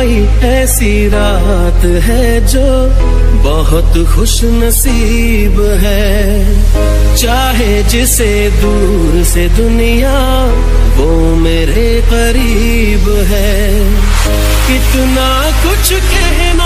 आई ऐसी रात है जो बहुत खुश नसीब है। चाहे जिसे दूर से दुनिया, वो मेरे करीब है। कितना कुछ कहना